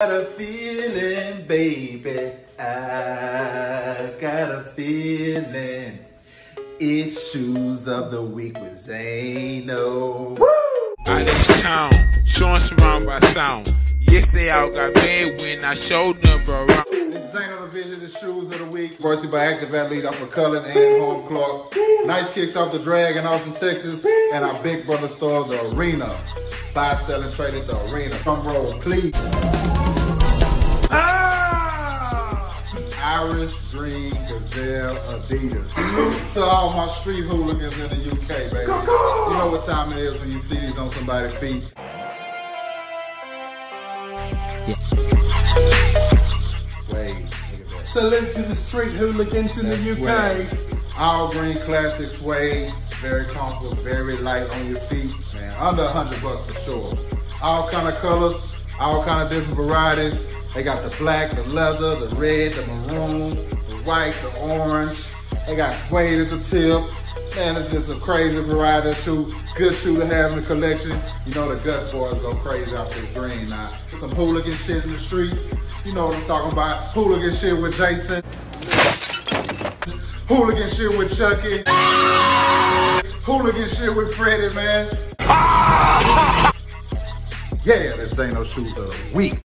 got a feeling, baby. I got a feeling. It's shoes of the week with Zaino. Out of town, showing surrounded by sound. Yes, they all got mad when I showed them around. This is Zaino the Vision, the shoes of the week. Brought to you by Active Athlete off of Cullen and Home Clark. Nice kicks off the drag in Austin, Texas. And our big brother store, the Arena. Buy, sell, and trade at the Arena. Come roll, please. Ah! Irish Green Gazelle Adidas. to all my street hooligans in the UK, baby. You know what time it is when you see these on somebody's feet. Wait, at that. Salute to the street hooligans in That's the UK. suede. All green classic suede, very comfortable, very light on your feet, man. Under a hundred bucks for sure. All kind of colors, all kind of different varieties. They got the black, the leather, the red, the maroon, the white, the orange. They got suede at the tip. Man, it's just a crazy variety of shoe. Good shoe to have in the collection. You know the Gus boys go crazy off this green now. Some hooligan shit in the streets. You know what I'm talking about. Hooligan shit with Jason. Hooligan shit with Chucky. Hooligan shit with Freddy, man. Yeah, this ain't no shoes of the week.